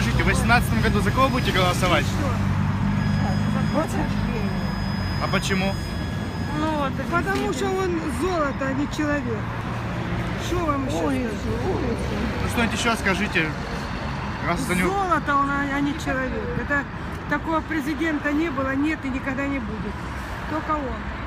скажите, в 2018 году за кого будете голосовать? А почему? Ну, вот, Потому что он золото, а не человек. Что вам еще сказать? Ну что-нибудь еще скажите. Раз за него... Золото он, а а не человек. Это такого президента не было, нет и никогда не будет. Только он.